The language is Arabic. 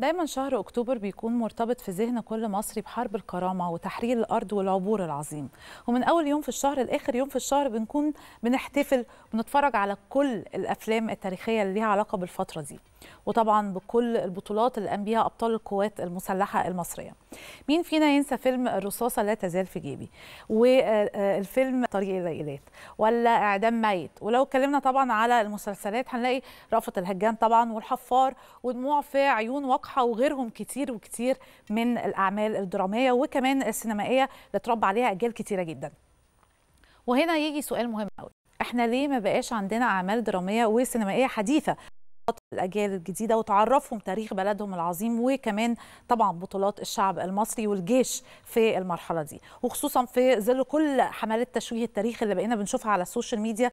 دايما شهر أكتوبر بيكون مرتبط في ذهن كل مصري بحرب الكرامة وتحرير الأرض والعبور العظيم. ومن أول يوم في الشهر لآخر يوم في الشهر بنكون بنحتفل ونتفرج على كل الأفلام التاريخية اللي ليها علاقة بالفترة دي. وطبعا بكل البطولات اللي قام بيها أبطال القوات المسلحة المصرية. مين فينا ينسى فيلم الرصاصة لا تزال في جيبي؟ والفيلم طريق الليلات ولا إعدام ميت؟ ولو اتكلمنا طبعا على المسلسلات هنلاقي رأفت الهجان طبعا والحفار ودموع في عيون وقحه وغيرهم كتير وكتير من الأعمال الدرامية وكمان السينمائية اللي اتربى عليها أجيال كتيرة جدا. وهنا يجي سؤال مهم قوي إحنا ليه ما بقاش عندنا أعمال درامية وسينمائية حديثة الأجيال الجديدة وتعرفهم تاريخ بلدهم العظيم وكمان طبعا بطولات الشعب المصري والجيش في المرحلة دي. وخصوصا في ظل كل حملات تشويه التاريخ اللي بقينا بنشوفها على ال social media